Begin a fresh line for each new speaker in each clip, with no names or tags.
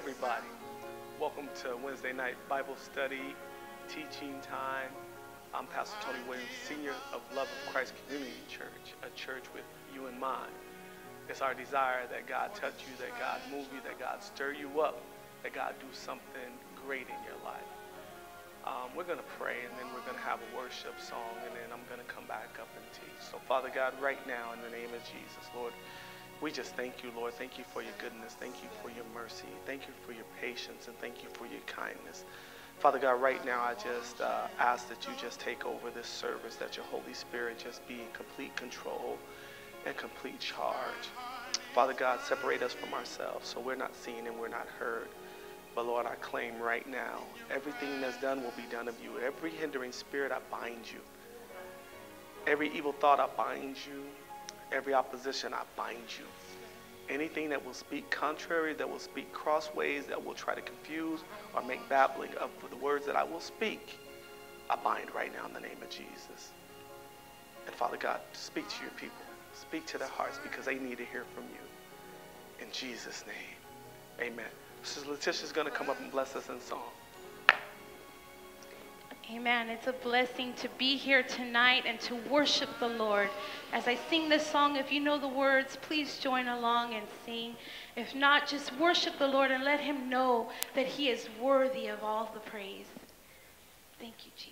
everybody. Welcome to Wednesday night Bible study, teaching time. I'm Pastor Tony Williams, Senior of Love of Christ Community Church, a church with you in mind. It's our desire that God touch you, that God move you, that God stir you up, that God do something great in your life. Um, we're going to pray and then we're going to have a worship song and then I'm going to come back up and teach. So, Father God, right now in the name of Jesus, Lord, we just thank you, Lord. Thank you for your goodness. Thank you for your mercy. Thank you for your patience and thank you for your kindness. Father God, right now I just uh, ask that you just take over this service, that your Holy Spirit just be in complete control and complete charge. Father God, separate us from ourselves so we're not seen and we're not heard. But Lord, I claim right now, everything that's done will be done of you. Every hindering spirit, I bind you. Every evil thought, I bind you. Every opposition, I bind you. Anything that will speak contrary, that will speak crossways, that will try to confuse or make babbling of the words that I will speak, I bind right now in the name of Jesus. And Father God, speak to your people. Speak to their hearts because they need to hear from you. In Jesus' name, amen. Sister Letitia's going to come up and bless us in song.
Amen. It's a blessing to be here tonight and to worship the Lord. As I sing this song, if you know the words, please join along and sing. If not, just worship the Lord and let Him know that He is worthy of all the praise. Thank you, Jesus.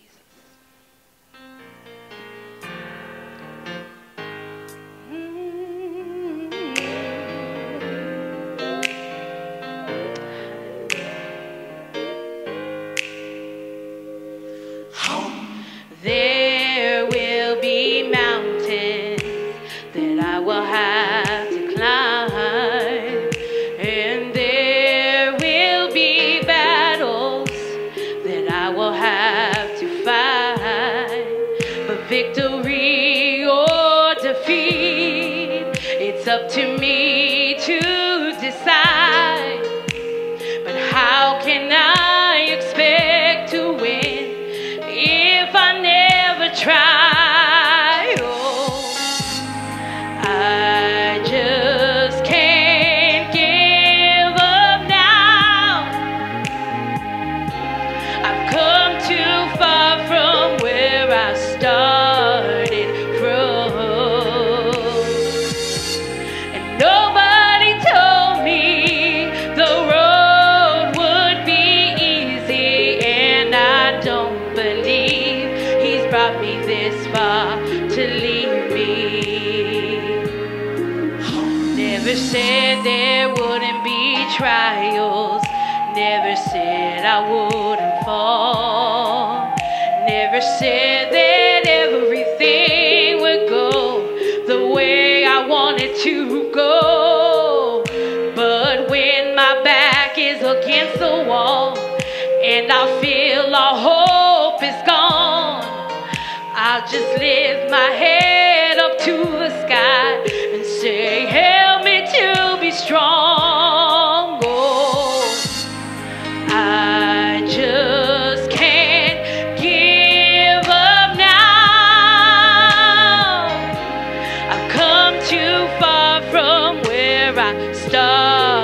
I've come too far from where I started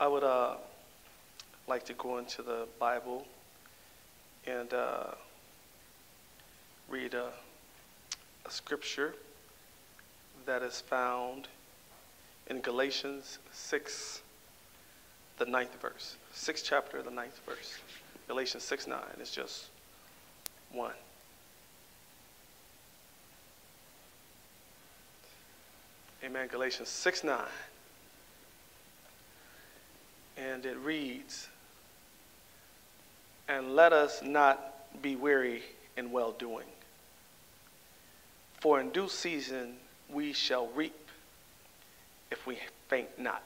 I would
uh, like to go into the Bible and uh, read a, a scripture that is found in Galatians 6, the ninth verse. Sixth chapter, the ninth verse. Galatians 6 9 is just one. Amen. Galatians 6 9. And it reads, And let us not be weary in well doing, for in due season we shall reap if we faint not.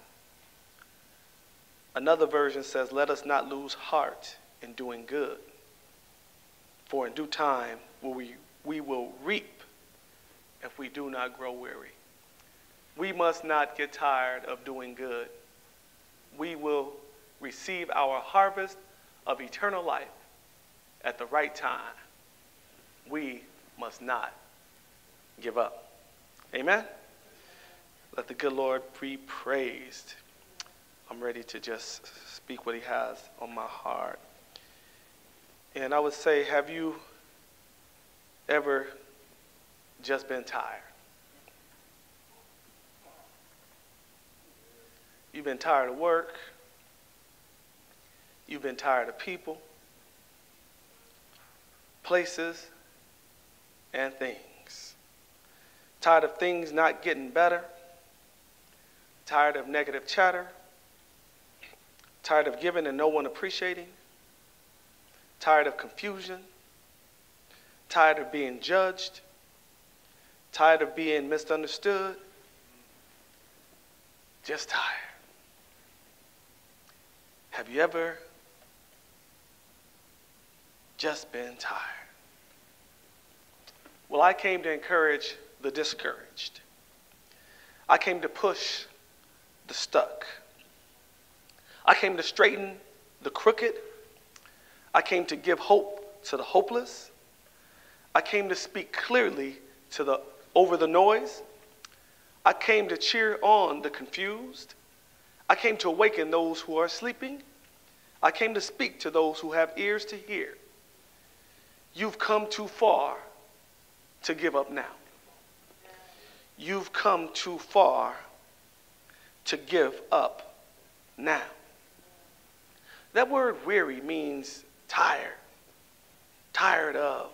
Another version says, Let us not lose heart in doing good, for in due time will we, we will reap if we do not grow weary. We must not get tired of doing good. We will receive our harvest of eternal life at the right time. We must not give up. Amen? Let the good Lord be praised. I'm ready to just speak what He has on my heart. And I would say, have you ever just been tired? You've been tired of work. You've been tired of people, places, and things. Tired of things not getting better. Tired of negative chatter. Tired of giving and no one appreciating. Tired of confusion. Tired of being judged. Tired of being misunderstood. Just tired. Have you ever just been tired? Well, I came to encourage the discouraged. I came to push the stuck. I came to straighten the crooked. I came to give hope to the hopeless. I came to speak clearly to the over the noise. I came to cheer on the confused. I came to awaken those who are sleeping. I came to speak to those who have ears to hear. You've come too far to give up now. You've come too far to give up now. That word weary means tired, tired of,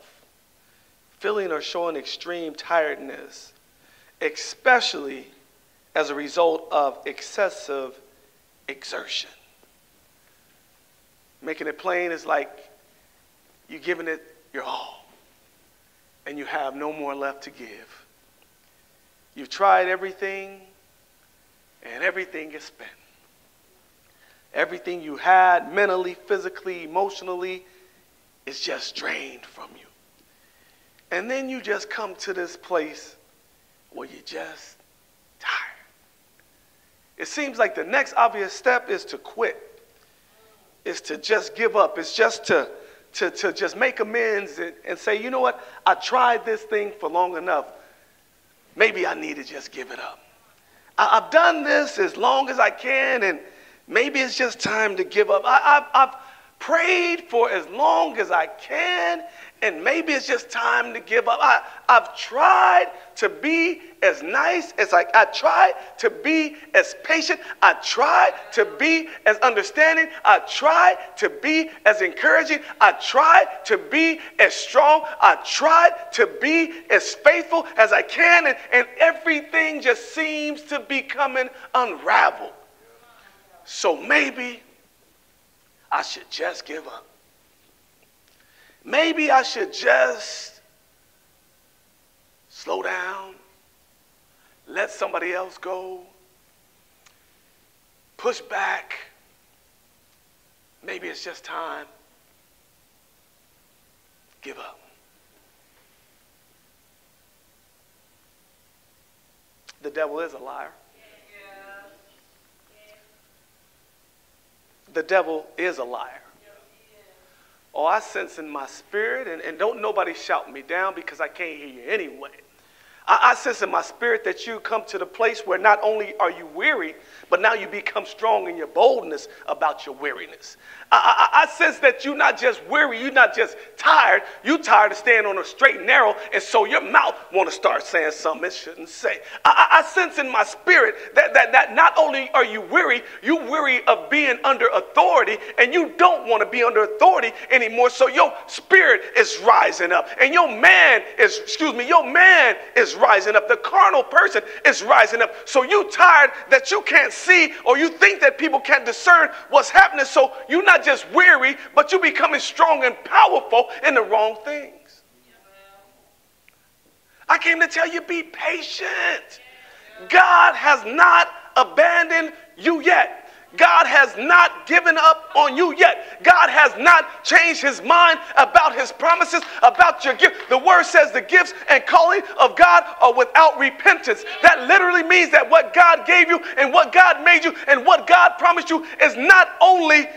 feeling or showing extreme tiredness, especially as a result of excessive exertion. Making it plain is like you're giving it your all and you have no more left to give. You've tried everything and everything is spent. Everything you had mentally, physically, emotionally is just drained from you. And then you just come to this place where you're just tired. It seems like the next obvious step is to quit, is to just give up, it's just to, to, to just make amends and, and say, you know what, I tried this thing for long enough. Maybe I need to just give it up. I, have done this as long as I can, and maybe it's just time to give up. I, have I've prayed for as long as I can, and maybe it's just time to give up. I, I've tried to be as nice as I, I tried to be as patient. I tried to be as understanding. I tried to be as encouraging. I tried to be as strong. I tried to be as faithful as I can, and, and everything just seems to be coming unraveled. So maybe I should just give up. Maybe I should just slow down, let somebody else go, push back. Maybe it's just time. Give up. The devil is a liar. The devil is a liar. Oh, I sense in my spirit, and, and don't nobody shout me down because I can't hear you anyway. I, I sense in my spirit that you come to the place where not only are you weary, but now you become strong in your boldness about your weariness. I, I, I sense that you're not just weary, you're not just tired, you tired of staying on a straight and narrow, and so your mouth want to start saying something it shouldn't say. I, I, sense in my spirit that, that, that not only are you weary, you weary of being under authority, and you don't want to be under authority anymore, so your spirit is rising up, and your man is, excuse me, your man is rising up. The carnal person is rising up. So you tired that you can't see or you think that people can't discern what's happening. So you're not just weary, but you're becoming strong and powerful in the wrong things. I came to tell you be patient. God has not abandoned you yet. God has not given up on you yet. God has not changed his mind about his promises, about your gift. The word says the gifts and calling of God are without repentance. That literally means that what God gave you and what God made you and what God promised you is not only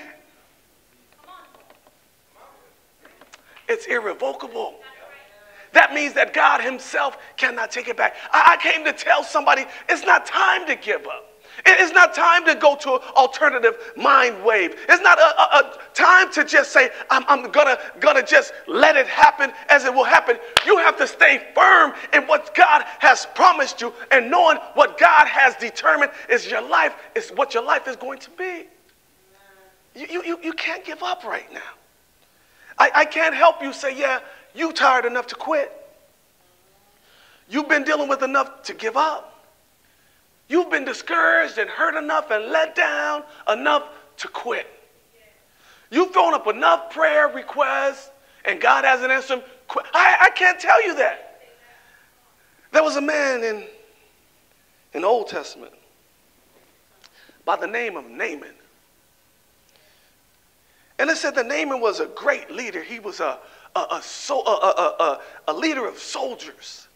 it's irrevocable. That means that God himself cannot take it back. I, came to tell somebody it's not time to give up. It's not time to go to an alternative mind wave. It's not a, a, a time to just say, I'm, I'm, gonna, gonna just let it happen as it will happen. You have to stay firm in what God has promised you and knowing what God has determined is your life, is what your life is going to be. You, you, you can't give up right now. I, I can't help you say, yeah, you tired enough to quit. You've been dealing with enough to give up. You've been discouraged and hurt enough and let down enough to quit. You've thrown up enough prayer requests and God hasn't answered them. I, I can't tell you that. There was a man in, in the Old Testament by the name of Naaman. And it said that Naaman was a great leader. He was a, a, a, a, a, a leader of soldiers.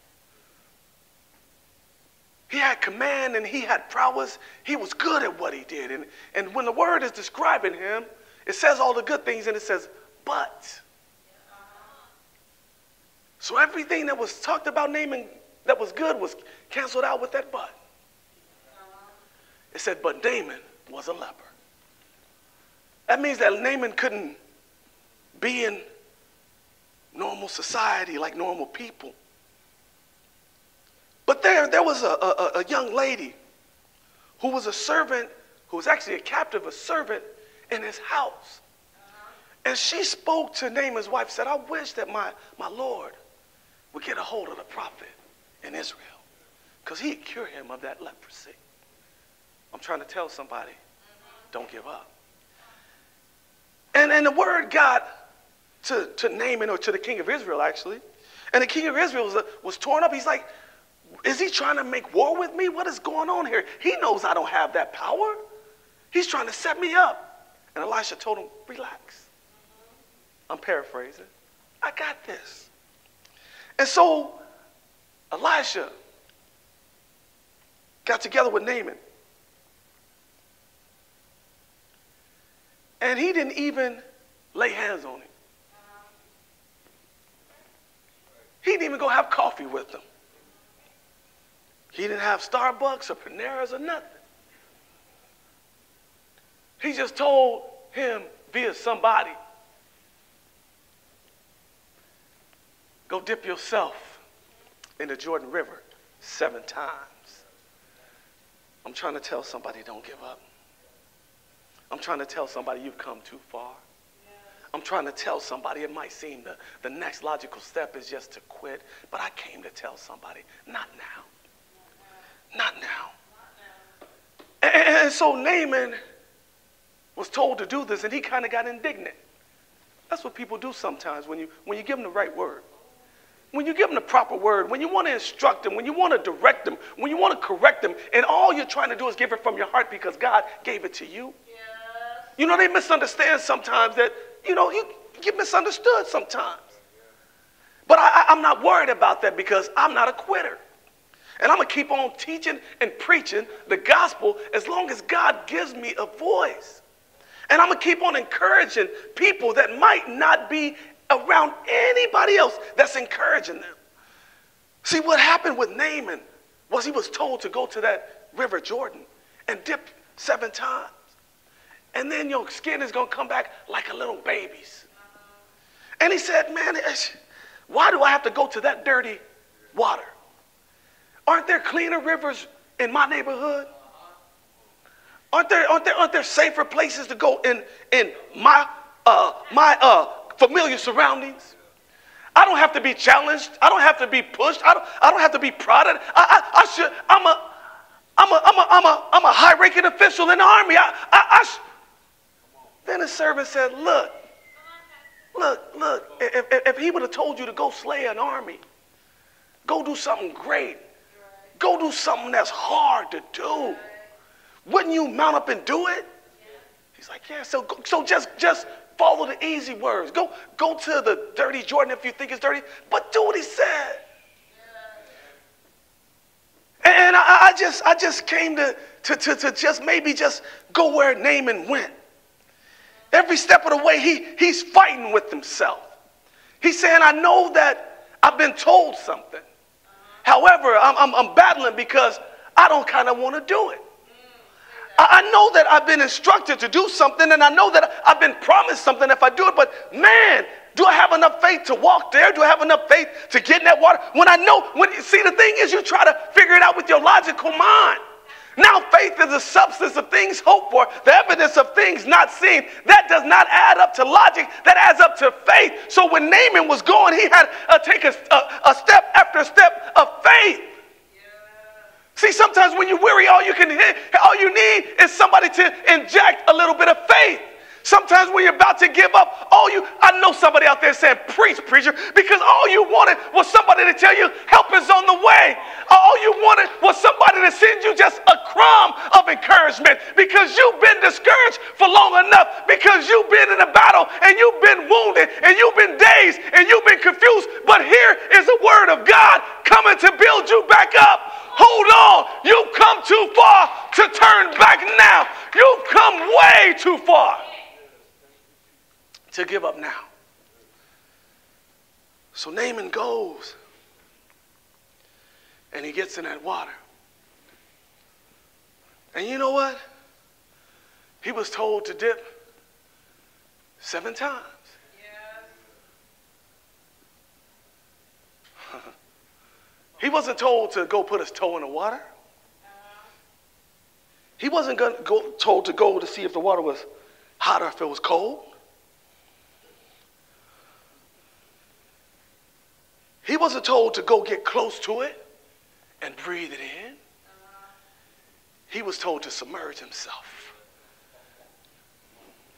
He had command and he had prowess. He was good at what he did. And, and when the word is describing him, it says all the good things and it says, but. So everything that was talked about Naaman that was good was canceled out with that but. It said, but Naaman was a leper. That means that Naaman couldn't be in normal society like normal people. But there, there was a, a, a young lady who was a servant, who was actually a captive, a servant in his house. And she spoke to Naaman's wife, said, I wish that my, my Lord would get a hold of the prophet in Israel because he'd cure him of that leprosy. I'm trying to tell somebody, don't give up. And, and the word got to, to Naaman or to the king of Israel, actually. And the king of Israel was, was torn up. He's like, is he trying to make war with me? What is going on here? He knows I don't have that power. He's trying to set me up. And Elisha told him, relax. I'm paraphrasing. I got this. And so Elisha got together with Naaman. And he didn't even lay hands on him. He didn't even go have coffee with him. He didn't have Starbucks or Panera's or nothing. He just told him, via somebody. Go dip yourself in the Jordan River seven times. I'm trying to tell somebody don't give up. I'm trying to tell somebody you've come too far. I'm trying to tell somebody it might seem the, the next logical step is just to quit, but I came to tell somebody, not now. Not now. And, and so Naaman was told to do this, and he kind of got indignant. That's what people do sometimes when you, when you give them the right word. When you give them the proper word, when you want to instruct them, when you want to direct them, when you want to correct them, and all you're trying to do is give it from your heart because God gave it to you. Yes. You know, they misunderstand sometimes that, you know, you get misunderstood sometimes. But I, I'm not worried about that because I'm not a quitter. And I'm going to keep on teaching and preaching the gospel as long as God gives me a voice. And I'm going to keep on encouraging people that might not be around anybody else that's encouraging them. See, what happened with Naaman was he was told to go to that river Jordan and dip seven times. And then your skin is going to come back like a little baby's. And he said, Man, why do I have to go to that dirty water? Aren't there cleaner rivers in my neighborhood? Aren't there, aren't there, aren't there safer places to go in, in my, uh, my uh, familiar surroundings. I don't have to be challenged. I don't have to be pushed. I don't, I don't have to be prodded. I, I, I should, I'm a, I'm a, I'm a, I'm a, I'm a high ranking official in the army. I, I, I sh-. Then the servant said, Look, look, look, if, if, if he would have told you to go slay an army, go do something great, go do something that's hard to do, wouldn't you mount up and do it? He's like, Yeah, so, so just, just Follow the easy words. Go, go to the dirty Jordan if you think it's dirty, but do what he said. And I, I just, I just came to, to, to, to just maybe just go where Naaman went. Every step of the way, he, he's fighting with himself. He's saying, I know that I've been told something. However, I'm, I'm, I'm battling because I don't kind of want to do it. I, know that I've been instructed to do something and I know that I've been promised something if I do it, but man, do I have enough faith to walk there? Do I have enough faith to get in that water? When I know, when you see the thing is you try to figure it out with your logical mind. Now faith is the substance of things hoped for, the evidence of things not seen. That does not add up to logic, that adds up to faith. So when Naaman was going, he had to take a, a, a step after step of faith. See, sometimes when you're weary, all you can all you need is somebody to inject a little bit of faith. Sometimes when you're about to give up, all you, I know somebody out there saying, preach, preacher, because all you wanted was somebody to tell you help is on the way. All you wanted was somebody to send you just a crumb of encouragement because you've been discouraged for long enough, because you've been in a battle and you've been wounded and you've been dazed and you've been confused. But here is the word of God coming to build you back up. Hold on. You've come too far to turn back now. You've come way too far to give up now. So Naaman goes and he gets in that water. And you know what? He was told to dip seven times. He wasn't told to go put his toe in the water. He wasn't go, told to go to see if the water was hot or if it was cold. He wasn't told to go get close to it and breathe it in. He was told to submerge himself.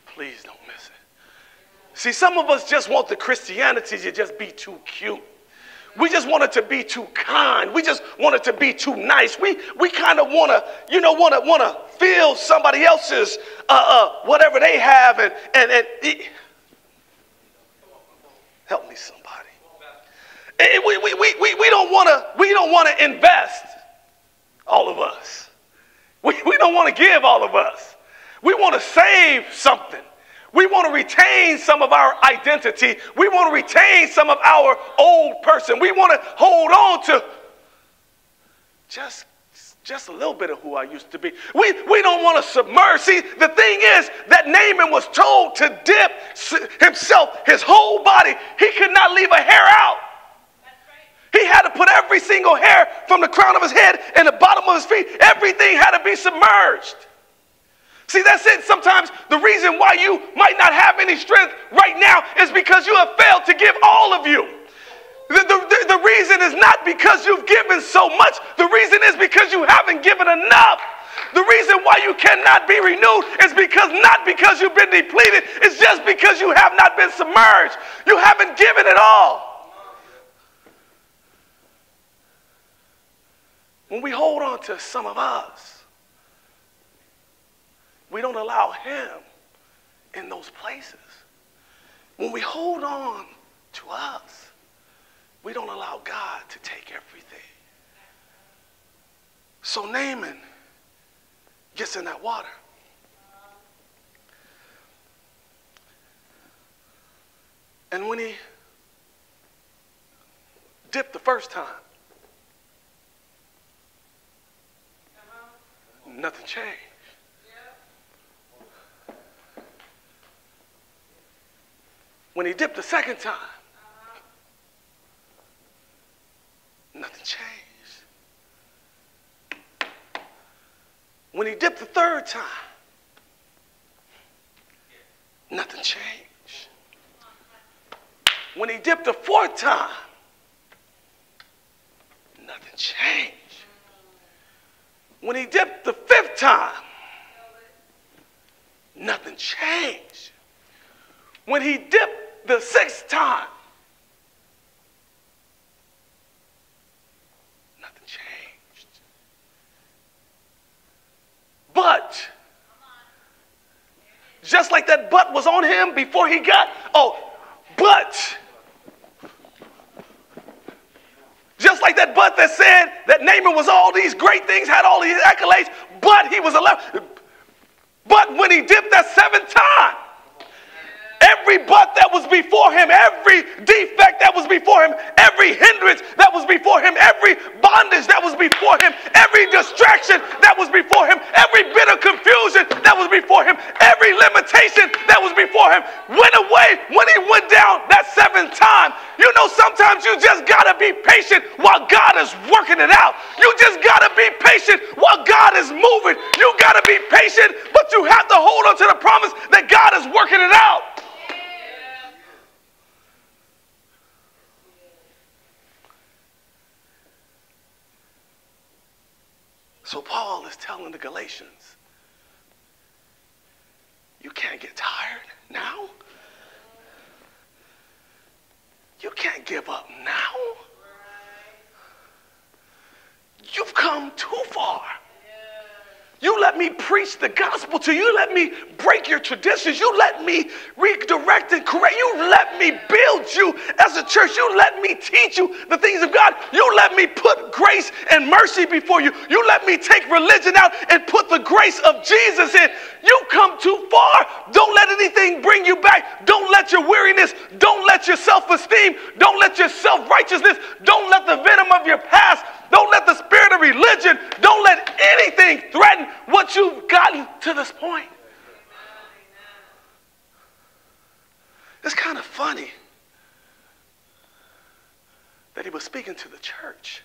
Please don't miss it. See, some of us just want the Christianity to just be too cute. We just want it to be too kind. We just want it to be too nice. We, we kind of want to, you know, want to want to feel somebody else's uh, uh, whatever they have and and, and it, help me somebody. Eh, it, we, we, we, we don't want to we don't want to invest all of us. We, we don't want to give all of us. We want to save something. We want to retain some of our identity. We want to retain some of our old person. We want to hold on to just just a little bit of who I used to be. We, we don't want to submerge. See, the thing is that Naaman was told to dip himself, his whole body. He could not leave a hair out. He had to put every single hair from the crown of his head and the bottom of his feet, everything had to be submerged. See, that's it. Sometimes the reason why you might not have any strength right now is because you have failed to give all of you. The, the, the, reason is not because you've given so much. The reason is because you haven't given enough. The reason why you cannot be renewed is because not because you've been depleted, it's just because you have not been submerged. You haven't given it all. When we hold on to some of us, we don't allow Him in those places. When we hold on to us, we don't allow God to take everything. So Naaman gets in that water. And when he dipped the first time, nothing changed. When he dipped the second time, nothing changed. When he dipped the third time, nothing changed. When he dipped the fourth time, nothing changed. When he dipped the fifth time, nothing changed. When he dipped the sixth time, nothing changed. but. Just like that butt was on him before he got, oh, but. Just like that butt that said that Naaman was all these great things, had all these accolades, but he was allowed. But when he dipped that seventh time, every but that was before him, every defect that was before him, every hindrance that was before him, every bondage that was before him, every distraction that was before him, every bit of confusion that was before him, every limitation that was before him went away when he went down that seventh time. You know, sometimes you just gotta be patient while God is working it out. You just gotta be patient while God is moving. You gotta be patient, but you have to hold on to the promise that God is working it out. So Paul is telling the Galatians, you can't get tired now. You can't give up now. You've come too far. You let me preach the gospel to you. You let me break your traditions. You let me redirect and correct. You let me build you as a church. You let me teach you the things of God. You let me put grace and mercy before you. You let me take religion out and put the grace of Jesus in. You come too far. Don't let anything bring you back. Don't let your weariness, don't let your self esteem, don't let your self righteousness, don't let the venom of your past don't let the spirit of religion, don't let anything threaten what you've gotten to this point. It's kind of funny that he was speaking to the church.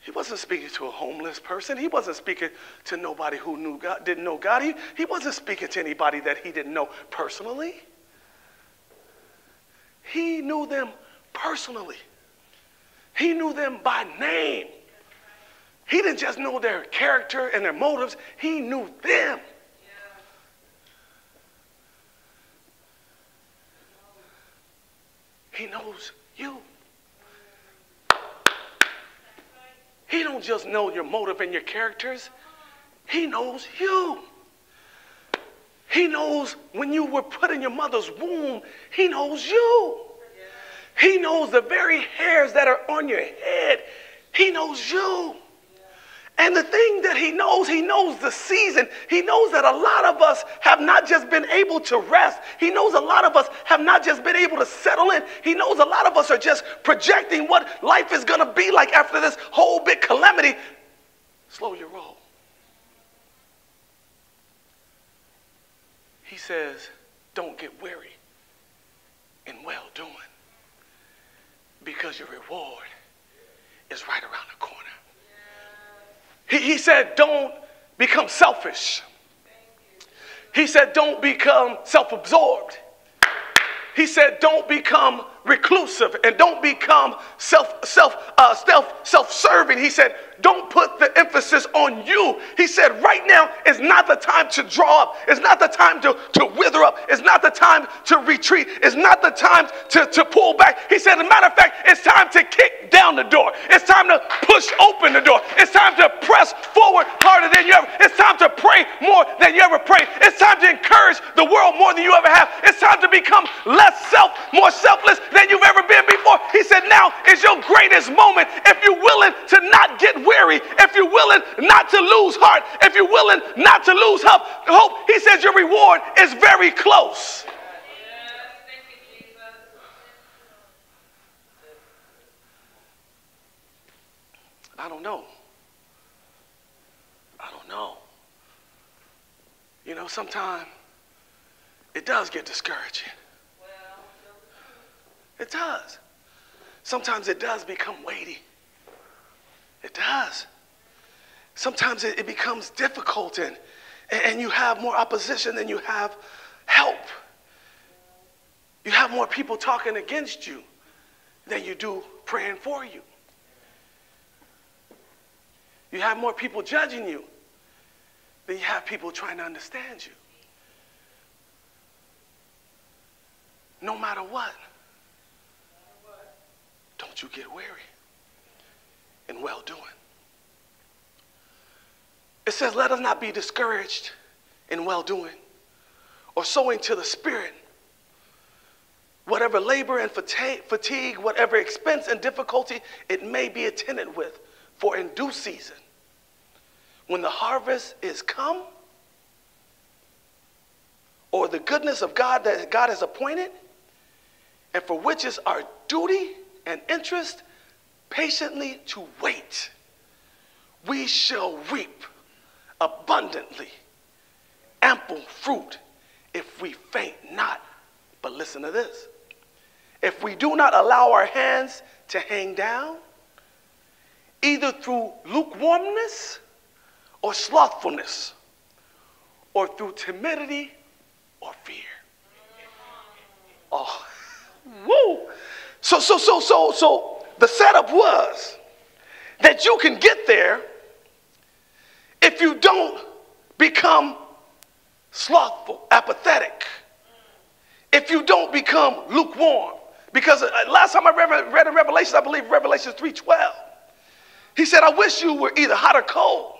He wasn't speaking to a homeless person. He wasn't speaking to nobody who knew God, didn't know God. He, he wasn't speaking to anybody that he didn't know personally. He knew them personally. He knew them by name. He didn't just know their character and their motives, he knew them. He knows you. He don't just know your motive and your characters. He knows you. He knows when you were put in your mother's womb, he knows you. He knows the very hairs that are on your head. He knows you. And the thing that he knows, he knows the season. He knows that a lot of us have not just been able to rest. He knows a lot of us have not just been able to settle in. He knows a lot of us are just projecting what life is going to be like after this whole big calamity. Slow your roll. He says, don't get weary in well doing because your reward is right around the corner. He, he said, don't become selfish. He said, don't become self absorbed. He said, don't become reclusive and don't become self self uh, self self-serving. He said don't put the emphasis on you. He said right now is not the time to draw up. It's not the time to, to wither up. It's not the time to retreat. It's not the time to, to pull back. He said as a matter of fact it's time to kick down the door. It's time to push open the door. It's time to press forward harder than you ever. It's time to pray more than you ever prayed. It's time to encourage the world more than you ever have. It's time to become less self more selfless than you've ever been before. He said, Now is your greatest moment if you're willing to not get weary, if you're willing not to lose heart, if you're willing not to lose hope. hope he says, Your reward is very close. I don't know. I don't know. You know, sometimes it does get discouraging. It does. Sometimes it does become weighty. It does. Sometimes it, it becomes difficult and, and you have more opposition than you have help. You have more people talking against you than you do praying for you. You have more people judging you than you have people trying to understand you. No matter what. Don't you get weary in well doing. It says, Let us not be discouraged in well doing or sowing to the Spirit. Whatever labor and fatigue, whatever expense and difficulty it may be attended with, for in due season, when the harvest is come, or the goodness of God that God has appointed, and for which is our duty and interest patiently to wait, we shall reap abundantly ample fruit if we faint not. But listen to this if we do not allow our hands to hang down, either through lukewarmness or slothfulness, or through timidity or fear. Oh, woo! So, so, so, so, so the setup was that you can get there if you don't become slothful, apathetic, if you don't become lukewarm. Because uh, last time I read, read in Revelation, I believe Revelation 3.12, he said, I wish you were either hot or cold.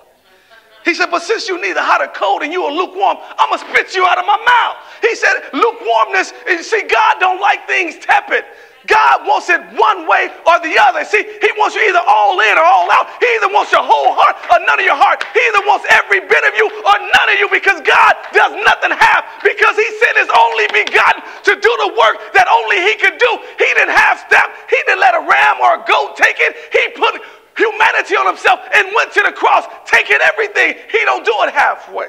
He said, but since you neither hot or cold and you are lukewarm, I'm going to spit you out of my mouth. He said, lukewarmness, you see, God don't like things tepid. God wants it one way or the other. See, He wants you either all in or all out. He either wants your whole heart or none of your heart. He either wants every bit of you or none of you because God does nothing half because He sent His only begotten to do the work that only He could do. He didn't half step, He didn't let a ram or a goat take it. He put humanity on Himself and went to the cross, taking everything. He don't do it halfway.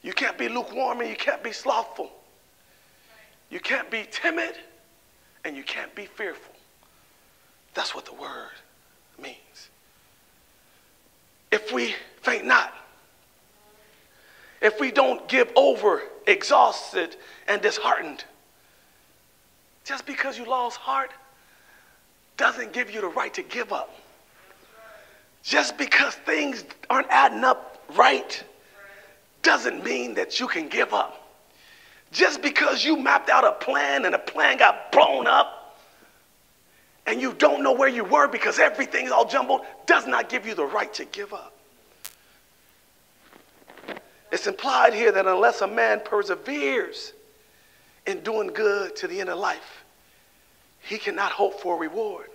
You can't be lukewarm and you can't be slothful. Can't be timid and you can't be fearful. That's what the word means. If we faint not, if we don't give over, exhausted and disheartened, just because you lost heart doesn't give you the right to give up. Just because things aren't adding up right doesn't mean that you can give up. Just because you mapped out a plan and the plan got blown up and you don't know where you were because everything's all jumbled does not give you the right to give up. It's implied here that unless a man perseveres in doing good to the end of life, he cannot hope for a reward.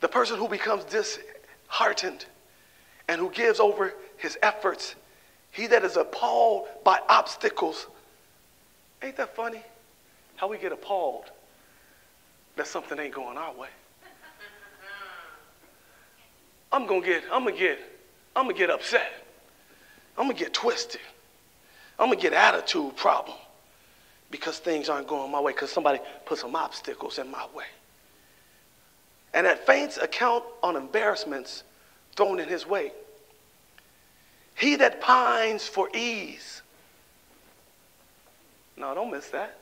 The The person who becomes disheartened and who gives over his efforts, he that is appalled by obstacles. Ain't that funny? How we get appalled that something ain't going our way. I'm gonna get, I'm gonna get, I'm gonna get upset. I'm gonna get twisted. I'm gonna get attitude problem because things aren't going my way because somebody put some obstacles in my way. And at faints account on embarrassments thrown in his way. He that pines for ease. No, don't miss that.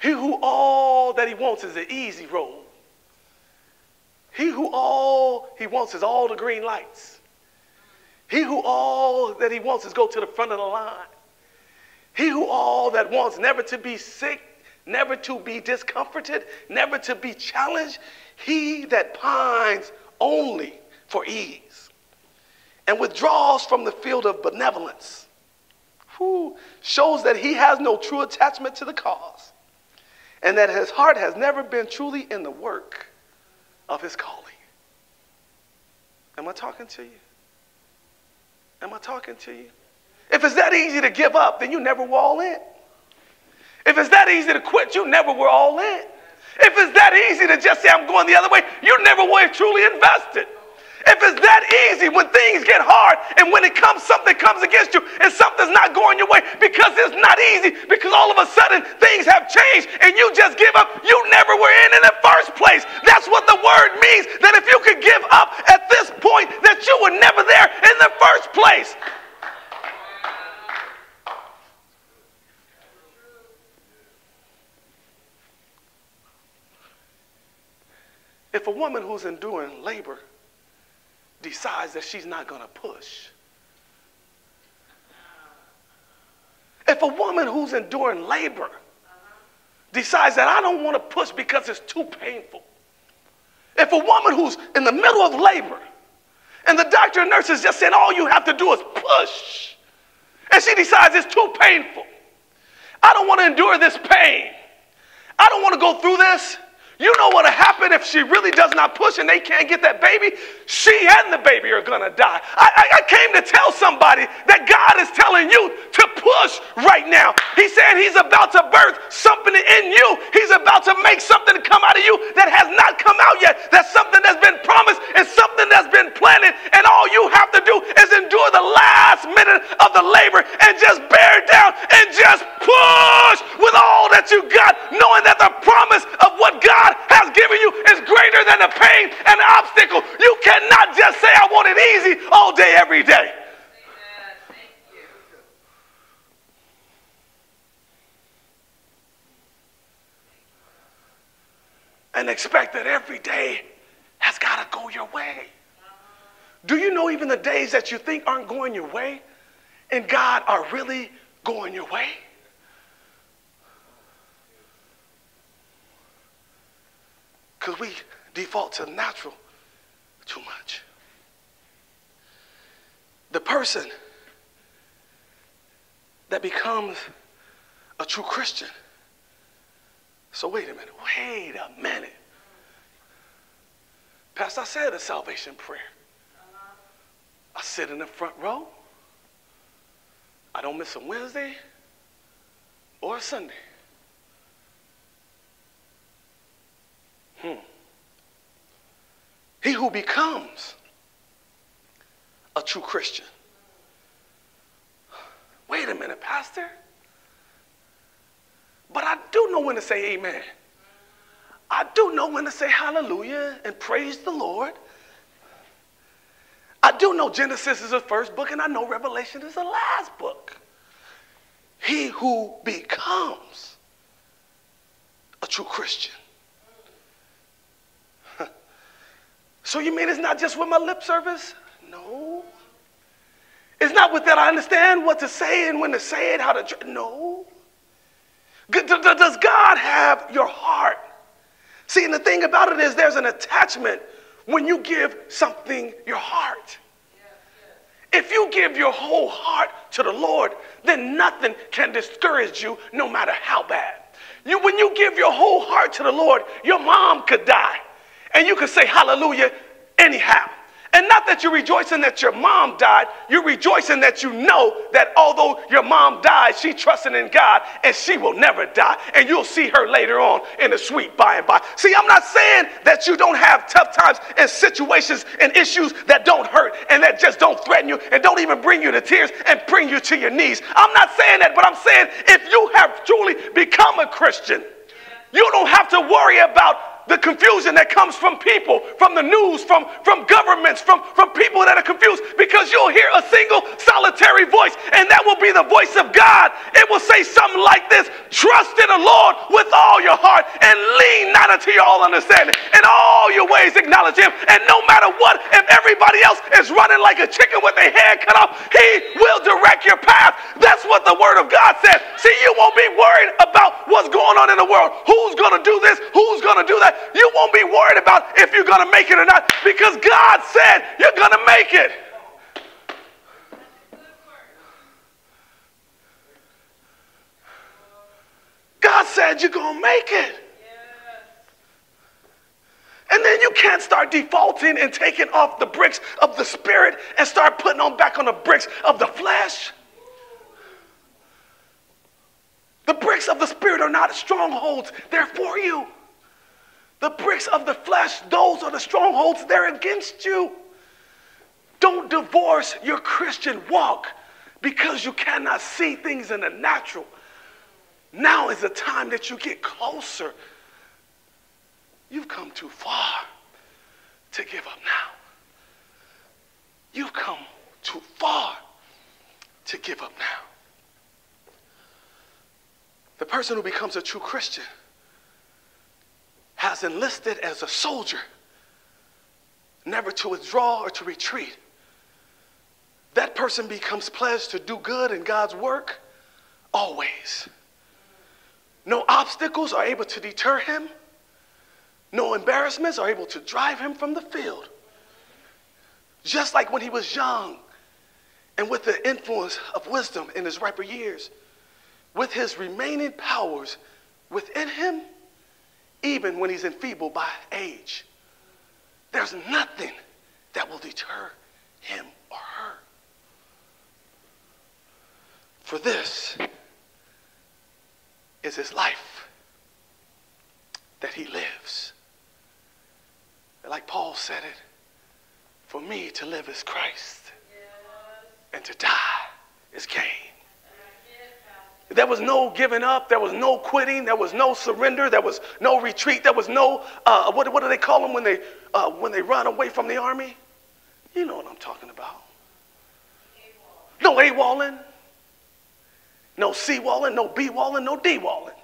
He who all that he wants is an easy road. He who all he wants is all the green lights. He who all that he wants is go to the front of the line. He who all that wants never to be sick, never to be discomforted, never to be challenged, he that pines only for ease and withdraws from the field of benevolence shows that he has no true attachment to the cause and that his heart has never been truly in the work of his calling. Am I talking to you? Am I talking to you? If it's that easy to give up, then you never were all in. If it's that easy to quit, you never were all in. If it's that easy to just say, I'm going the other way, you never were truly invested. If it's that easy when things get hard and when it comes, something comes against you and something's not going your way because it's not easy, because all of a sudden things have changed and you just give up, you never were in in the first place. That's what the word means, that if you could give up at this point, that you were never there in the first place. If a woman who's enduring labor decides that she's not going to push, if a woman who's enduring labor decides that I don't want to push because it's too painful, if a woman who's in the middle of labor and the doctor and nurse is just saying all you have to do is push, and she decides it's too painful, I don't want to endure this pain. I don't want to go through this. You know what'll happen if she really does not push and they can't get that baby? She and the baby are gonna die. I, I, I, came to tell somebody that God is telling you to push right now. He's saying He's about to birth something in you. He's about to make something come out of you that has not come out yet. That's something that's been promised and something that's been planted. And all you have to do is endure the last minute of the labor and just bear down and just push with all that you got, knowing that the promise of what God God has given you is greater than the pain and obstacle. You cannot just say, I want it easy all day, every day. And expect that every day has got to go your way. Do you know even the days that you think aren't going your way and God are really going your way? because we default to natural too much. The person that becomes a true Christian. So wait a minute, wait a minute. Pastor, I said a salvation prayer. I sit in the front row. I don't miss a Wednesday or a Sunday. Hmm. He who becomes a true Christian. Wait a minute, Pastor. But I do know when to say amen. I do know when to say hallelujah and praise the Lord. I do know Genesis is the first book, and I know Revelation is the last book. He who becomes a true Christian So you mean it's not just with my lip service? No. It's not with that I understand what to say and when to say it, how to. No. Does God have your heart? See, and the thing about it is there's an attachment when you give something your heart. If you give your whole heart to the Lord, then nothing can discourage you no matter how bad. You, when you give your whole heart to the Lord, your mom could die and you can say hallelujah anyhow. And not that you're rejoicing that your mom died, you're rejoicing that you know that although your mom died, she trusting in God and she will never die. And you'll see her later on in the sweet by and by. See, I'm not saying that you don't have tough times and situations and issues that don't hurt and that just don't threaten you and don't even bring you to tears and bring you to your knees. I'm not saying that, but I'm saying if you have truly become a Christian, you don't have to worry about the confusion that comes from people, from the news, from, from governments, from, from people that are confused, because you'll hear a single solitary voice, and that will be the voice of God. It will say something like this Trust in the Lord with all your heart, and lean not unto your own understanding. In all your ways, acknowledge Him, and no matter what, if everybody else is running like a chicken with their head cut off, He will direct your path. That's what the Word of God says. See, you won't be worried about what's going on in the world. Who's going to do this? Who's going to do that? You won't be worried about if you're going to make it or not because God said you're going to make it. God said you're going to make it. And then you can't start defaulting and taking off the bricks of the spirit and start putting on back on the bricks of the flesh. The bricks of the spirit are not strongholds, they're for you. The bricks of the flesh, those are the strongholds, they're against you. Don't divorce your Christian walk because you cannot see things in the natural. Now is the time that you get closer. You've come too far to give up now. You've come too far to give up now. The person who becomes a true Christian has enlisted as a soldier, never to withdraw or to retreat. That person becomes pledged to do good in God's work always. No obstacles are able to deter him. No embarrassments are able to drive him from the field. Just like when he was young and with the influence of wisdom in his riper years, with his remaining powers within him, even when he's enfeebled by age. There's nothing that will deter him or her. For this is his life that he lives. Like Paul said it, for me to live is Christ, and to die is gain. There was no giving up. There was no quitting. There was no surrender. There was no retreat. There was no, uh, what, what do they call them when they, uh, when they run away from the army? You know what I'm talking about. No A-walling. No C-walling. No B-walling. No D-walling.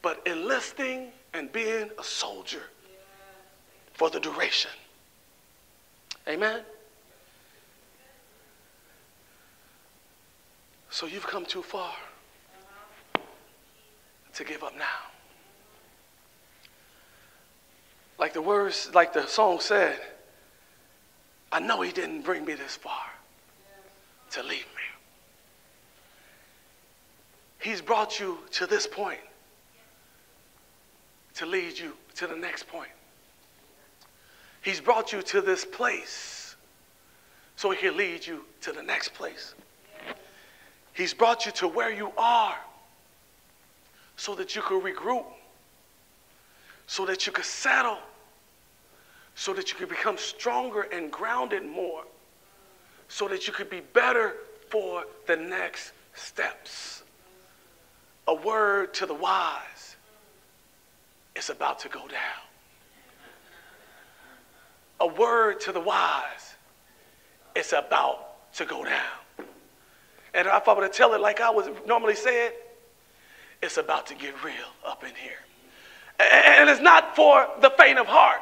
But enlisting and being a soldier for the duration. Amen. So you've come too far to give up now. Like the words, like the song said, I know he didn't bring me this far to leave me. He's brought you to this point to lead you to the next point. He's brought you to this place so he can lead you to the next place. He's brought you to where you are so that you could regroup, so that you could settle, so that you could become stronger and grounded more, so that you could be better for the next steps. A word to the wise is about to go down. A word to the wise is about to go down. And if I were to tell it like I would normally say it, it's about to get real up in here. And it's not for the faint of heart.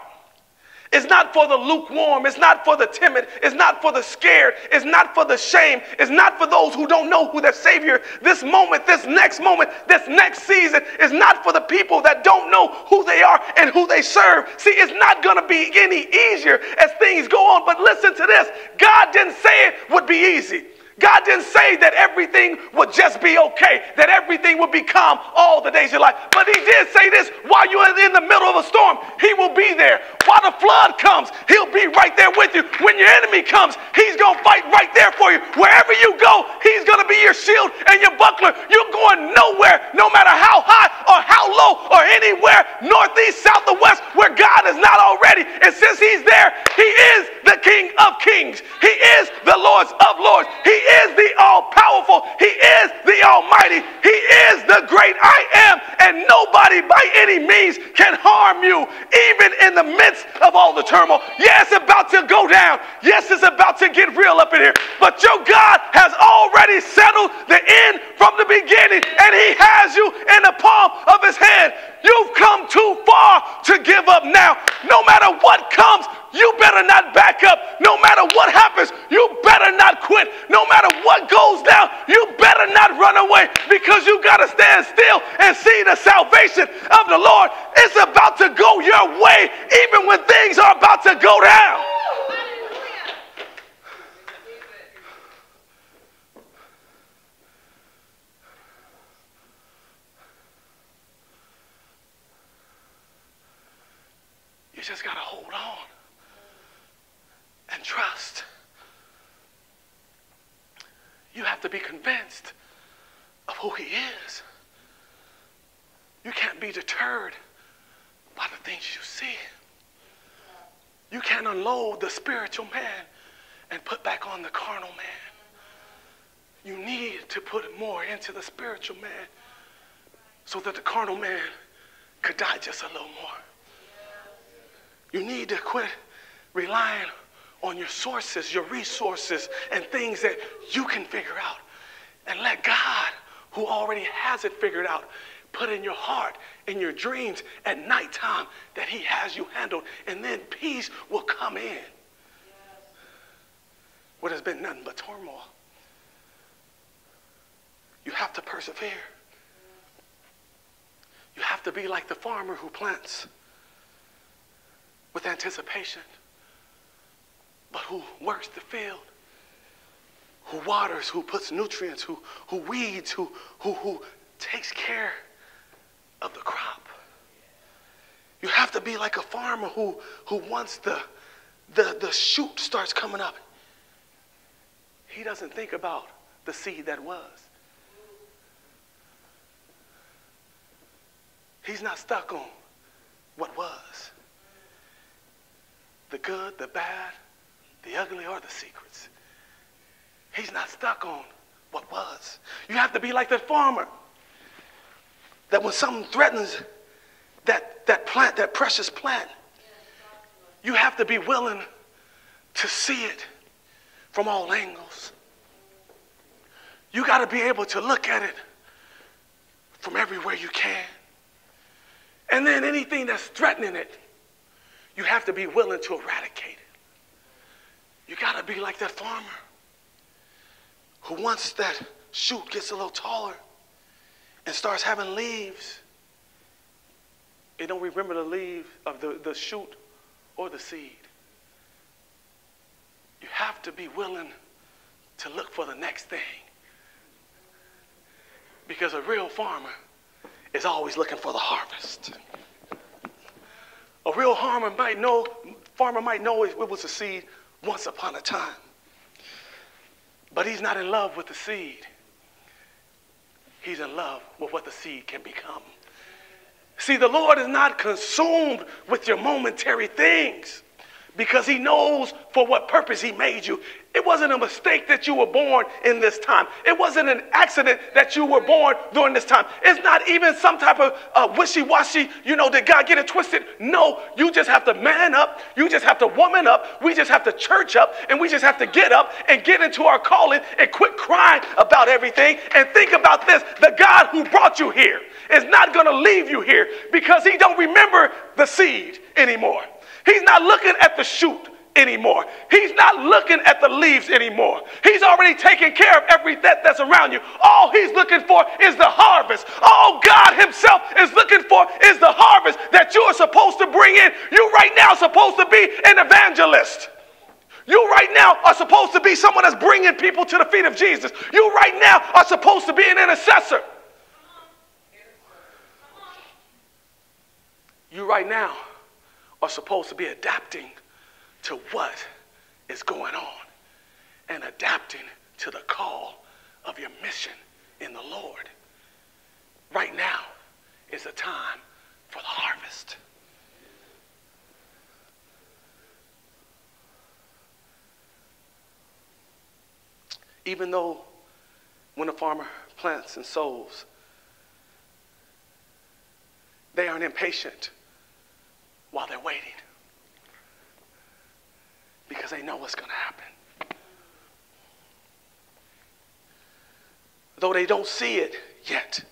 It's not for the lukewarm. It's not for the timid. It's not for the scared. It's not for the shame. It's not for those who don't know who their Savior. This moment, this next moment, this next season is not for the people that don't know who they are and who they serve. See, it's not going to be any easier as things go on. But listen to this God didn't say it would be easy. God didn't say that everything would just be okay, that everything would be calm all the days of your life. But He did say this while you're in the middle of a storm, He will be there. While the flood comes, He'll be right there with you. When your enemy comes, He's going to fight right there for you. Wherever you go, He's going to be your shield and your buckler. You're going nowhere, no matter how high or how low or anywhere, northeast, south, or west, where God is not already. And since He's there, He is the King of kings. He is the Lord of lords. He is the all powerful. He is the Almighty. He is the great I am. And nobody by any means can harm you, even in the midst of all the turmoil. Yes, it's about to go down. Yes, it's about to get real up in here. But your God has already settled the end from the beginning, and He has you in the palm of His hand. You've come too far to give up now. No matter what comes, you better not back up. No matter what happens, you better not quit. No matter what goes down, you better not run away because you got to stand still and see the salvation of the Lord. It's about to go your way even when things are about to go down. You just got to hold on and trust. You have to be convinced of who He is. You can't be deterred by the things you see. You can't unload the spiritual man and put back on the carnal man. You need to put more into the spiritual man so that the carnal man could die just a little more. You need to quit relying on your sources, your resources, and things that you can figure out. And let God, who already has it figured out, put in your heart, in your dreams at nighttime that He has you handled. And then peace will come in. What has been nothing but turmoil. You have to persevere. You have to be like the farmer who plants with anticipation, but who works the field, who waters, who puts nutrients, who, who weeds, who, who, who takes care of the crop. You have to be like a farmer who, who once the, the, the shoot starts coming up, he doesn't think about the seed that was. He's not stuck on what was the good, the bad, the ugly, or the secrets. He's not stuck on what was. You have to be like that farmer that when something threatens that, that plant, that precious plant, you have to be willing to see it from all angles. You got to be able to look at it from everywhere you can. And then anything that's threatening it, you have to be willing to eradicate it. You got to be like that farmer who once that shoot gets a little taller and starts having leaves, it don't remember the leaf of the, the shoot or the seed. You have to be willing to look for the next thing. Because a real farmer is always looking for the harvest. A real farmer might know, farmer might know it was a seed once upon a time. But he's not in love with the seed. He's in love with what the seed can become. See, the Lord is not consumed with your momentary things because he knows for what purpose he made you. It wasn't a mistake that you were born in this time. It wasn't an accident that you were born during this time. It's not even some type of uh, wishy-washy, you know, did God get it twisted? No, you just have to man up. You just have to woman up. We just have to church up and we just have to get up and get into our calling and quit crying about everything and think about this. The God who brought you here is not going to leave you here because he don't remember the seed anymore. He's not looking at the shoot anymore. He's not looking at the leaves anymore. He's already taken care of everything that's around you. All he's looking for is the harvest. All God himself is looking for is the harvest that you are supposed to bring in. You right now are supposed to be an evangelist. You right now are supposed to be someone that's bringing people to the feet of Jesus. You right now are supposed to be an intercessor. You right now are supposed to be adapting to what is going on and adapting to the call of your mission in the Lord. Right now is a time for the harvest. Even though when a farmer plants and sows, they aren't impatient while they're waiting because they know what's going to happen. Though they don't see it yet,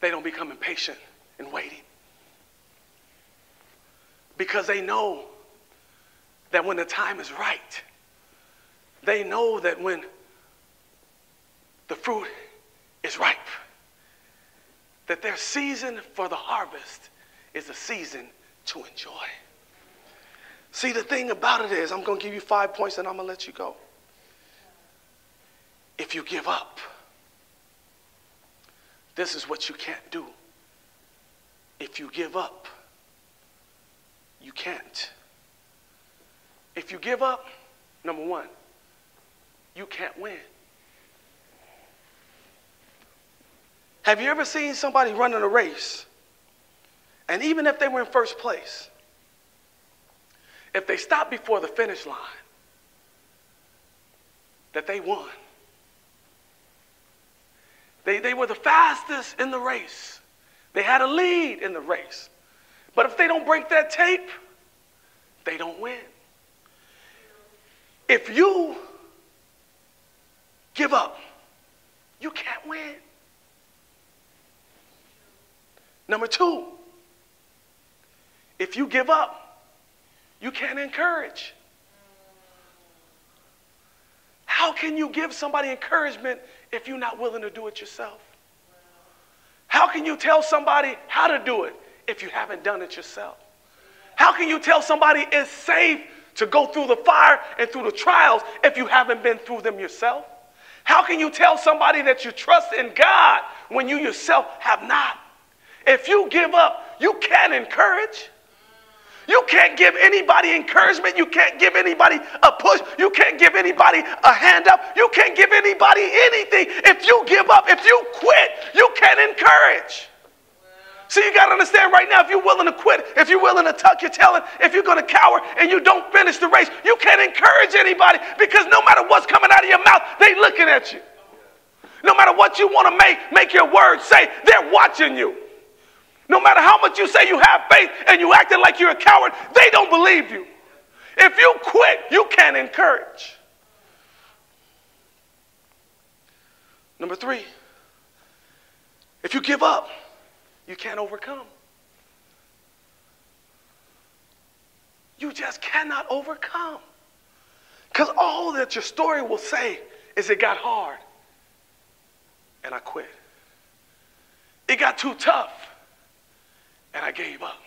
they don't become impatient and waiting because they know that when the time is right, they know that when the fruit is ripe, that their season for the harvest is a season to enjoy. See, the thing about it is, I'm going to give you five points and I'm going to let you go. If you give up, this is what you can't do. If you give up, you can't. If you give up, number one, you can't win. Have you ever seen somebody running a race? And even if they were in first place, if they stopped before the finish line, that they won. They, they were the fastest in the race. They had a lead in the race. But if they don't break that tape, they don't win. If you give up, you can't win. Number two, if you give up, you can't encourage. How can you give somebody encouragement if you're not willing to do it yourself? How can you tell somebody how to do it if you haven't done it yourself? How can you tell somebody it's safe to go through the fire and through the trials if you haven't been through them yourself? How can you tell somebody that you trust in God when you yourself have not? If you give up, you can't encourage. You can't give anybody encouragement. You can't give anybody a push. You can't give anybody a hand up. You can't give anybody anything. If you give up, if you quit, you can't encourage. See, you got to understand right now if you're willing to quit, if you're willing to tuck your tail if you're going to cower and you don't finish the race, you can't encourage anybody because no matter what's coming out of your mouth, they looking at you. No matter what you want to make, make your words say, they're watching you. No matter how much you say you have faith and you acting like you're a coward, they don't believe you. If you quit, you can't encourage. Number three, if you give up, you can't overcome. You just cannot overcome. Because all that your story will say is it got hard and I quit. It got too tough and I gave up.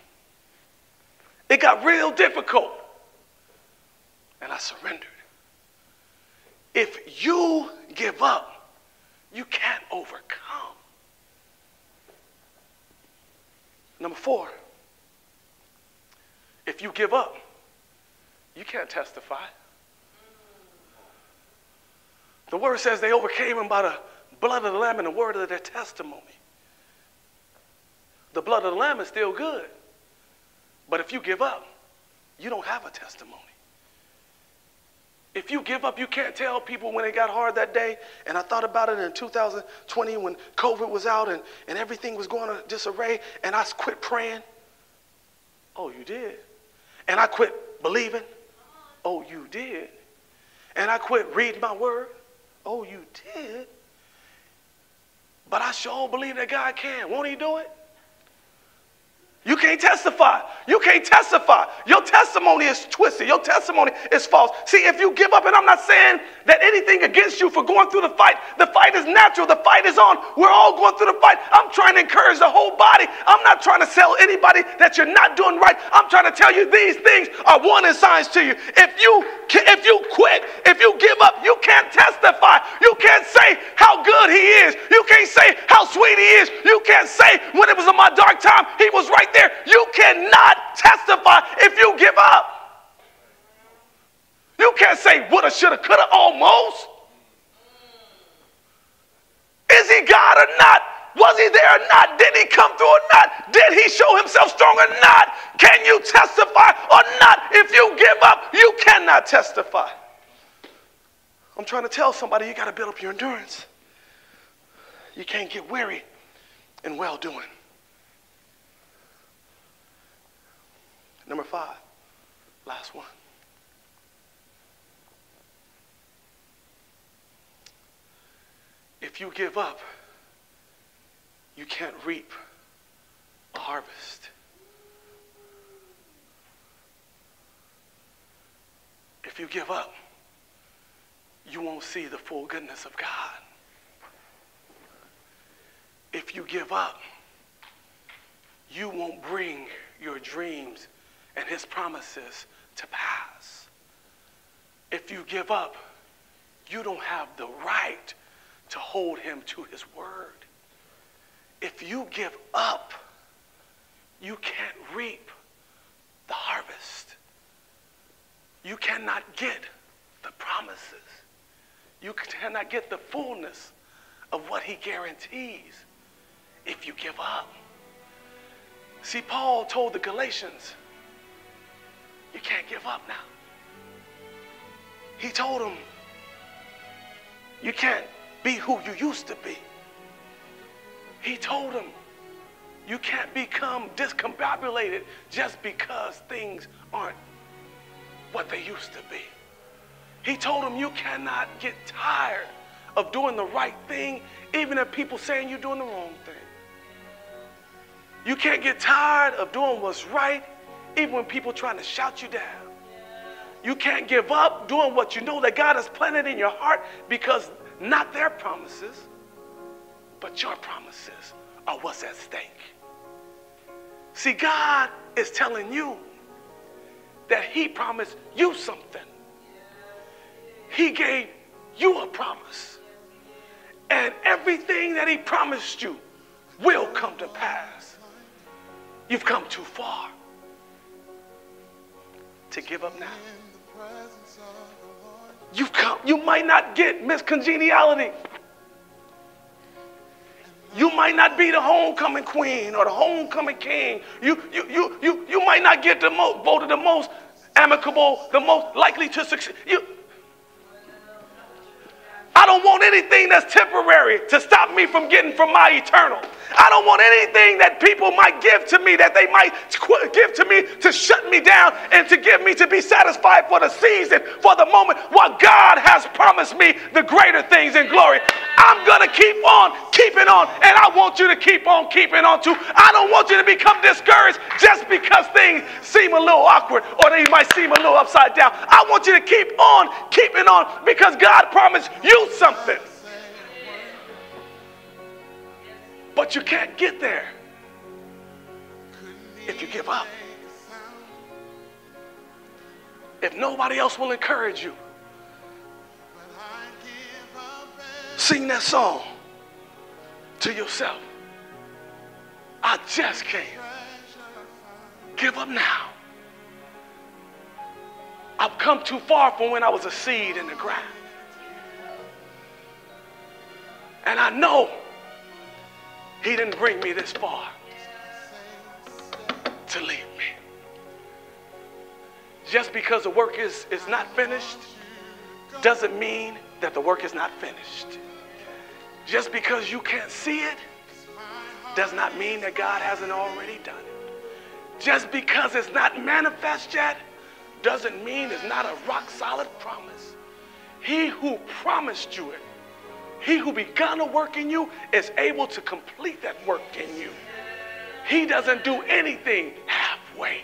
It got real difficult and I surrendered. If you give up, you can't overcome. Number four, if you give up, you can't testify. The word says they overcame him by the blood of the Lamb and the word of their testimony. The blood of the Lamb is still good. But if you give up, you don't have a testimony. If you give up, you can't tell people when it got hard that day. And I thought about it in 2020 when COVID was out and, and everything was going to disarray, and I quit praying. Oh, you did. And I quit believing. Oh, you did. And I quit reading my word. Oh, you did. But I sure believe that God can. Won't he do it? You can't testify. You can't testify. Your testimony is twisted. Your testimony is false. See, if you give up, and I'm not saying that anything against you for going through the fight, the fight is natural. The fight is on. We're all going through the fight. I'm trying to encourage the whole body. I'm not trying to tell anybody that you're not doing right. I'm trying to tell you these things are warning signs to you. If you if you quit, if you give up, you can't testify. You can't say how good he is. You can't say how sweet he is. You can't say when it was in my dark time, he was right there. You cannot testify if you give up. You can't say woulda, shoulda, coulda, almost. Is he God or not? Was he there or not? Did he come through or not? Did he show himself strong or not? Can you testify or not? If you give up, you cannot testify. I'm trying to tell somebody you got to build up your endurance. You can't get weary in well doing. Number five, last one. If you give up, you can't reap a harvest. If you give up, you won't see the full goodness of God. If you give up, you won't bring your dreams and his promises to pass. If you give up, you don't have the right to hold him to his word. If you give up, you can't reap the harvest. You cannot get the promises. You cannot get the fullness of what he guarantees if you give up. See, Paul told the Galatians, you can't give up now. He told them, you can't be who you used to be. He told them, you can't become discombobulated just because things aren't what they used to be. He told them, you cannot get tired of doing the right thing, even if people saying you're doing the wrong thing. You can't get tired of doing what's right, even when people trying to shout you down. You can't give up doing what you know that God has planted in your heart because not their promises, but your promises are what's at stake. See, God is telling you that He promised you something. He gave you a promise. And everything that He promised you will come to pass. You've come too far to give up now. You've come, you might not get Miss Congeniality. You might not be the homecoming queen or the homecoming king. You, you, you, you, you might not get the most voted the most amicable, the most likely to succeed. You, I don't want anything that's temporary to stop me from getting from my eternal. I don't want anything that people might give to me that they might give to me to shut me down and to give me to be satisfied for the season, for the moment, while God has promised me the greater things in glory. I'm going to keep on keeping on, and I want you to keep on keeping on too. I don't want you to become discouraged just because things seem a little awkward or they might seem a little upside down. I want you to keep on keeping on because God promised you something. But you can't get there if you give up. If nobody else will encourage you, sing that song to yourself. I just can't give up now. I've come too far from when I was a seed in the ground. And I know he didn't bring me this far to leave me. Just because the work is, is not finished doesn't mean that the work is not finished. Just because you can't see it does not mean that God hasn't already done it. Just because it's not manifest yet doesn't mean it's not a rock solid promise. He who promised you it he who begun a work in you is able to complete that work in you. He doesn't do anything halfway.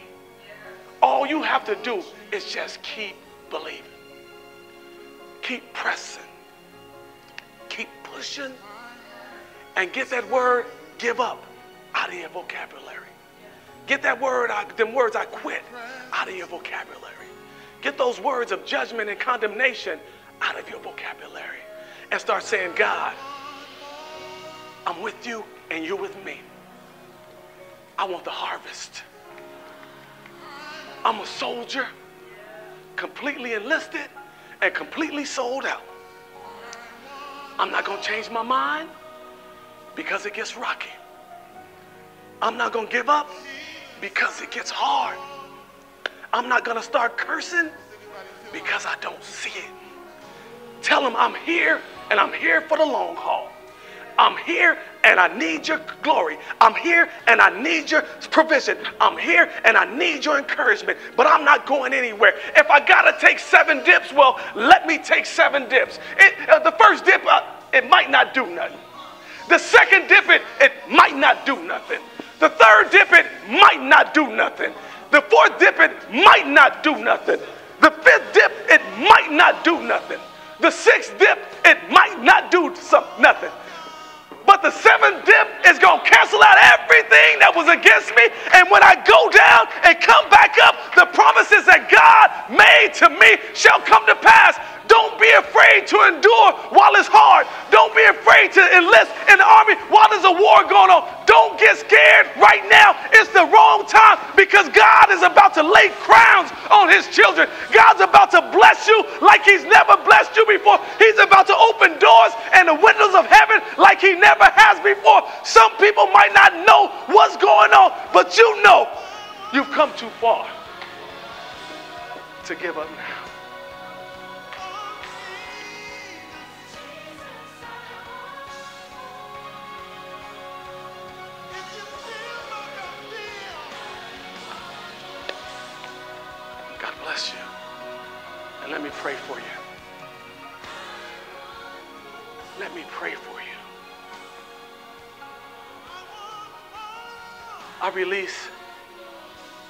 All you have to do is just keep believing. Keep pressing. Keep pushing. And get that word, give up, out of your vocabulary. Get that word, them words, I quit, out of your vocabulary. Get those words of judgment and condemnation out of your vocabulary. And start saying, God, I'm with you and you're with me. I want the harvest. I'm a soldier, completely enlisted and completely sold out. I'm not going to change my mind because it gets rocky. I'm not going to give up because it gets hard. I'm not going to start cursing because I don't see it. Tell them I'm here and I'm here for the long haul. I'm here and I need your glory. I'm here and I need your provision. I'm here and I need your encouragement, but I'm not going anywhere. If I got to take seven dips, well, let me take seven dips. It, uh, the first dip, uh, it might not do nothing. The second dip, it, it might not do nothing. The third dip, it might not do nothing. The fourth dip, it might not do nothing. The fifth dip, it might not do nothing. The sixth dip, it might not do some, nothing. But the seventh dip is going to cancel out everything that was against me. And when I go down and come back up, the promises that God made to me shall come to pass. Don't be afraid to endure while it's hard. Don't be afraid to enlist in the army while there's a war going on. Don't get scared right now. It's the wrong time because God is about to lay crowns on his children. God's about to bless you like he's never blessed you before. He's about to open doors and the windows of heaven like he never has before. Some people might not know what's going on, but you know you've come too far to give up now. Bless you. And let me pray for you. Let me pray for you. I release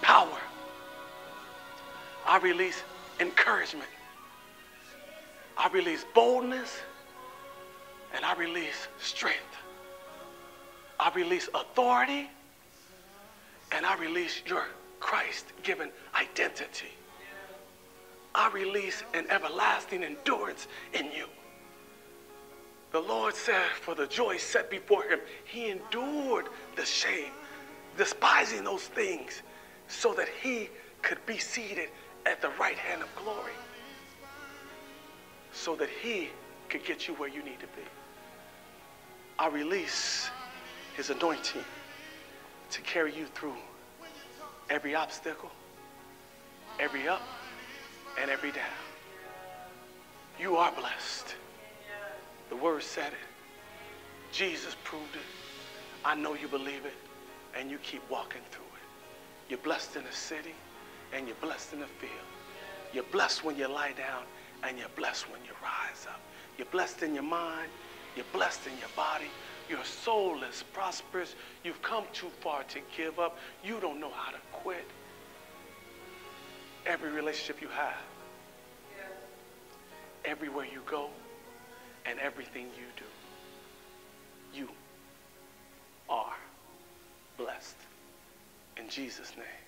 power. I release encouragement. I release boldness. And I release strength. I release authority. And I release your Christ given identity. I release an everlasting endurance in you. The Lord said, for the joy set before him, he endured the shame, despising those things, so that he could be seated at the right hand of glory, so that he could get you where you need to be. I release his anointing to carry you through every obstacle, every up, and every down. You are blessed. The word said it. Jesus proved it. I know you believe it, and you keep walking through it. You're blessed in the city, and you're blessed in the field. You're blessed when you lie down, and you're blessed when you rise up. You're blessed in your mind. You're blessed in your body. Your soul is prosperous. You've come too far to give up. You don't know how to quit every relationship you have, everywhere you go, and everything you do. You are blessed. In Jesus' name.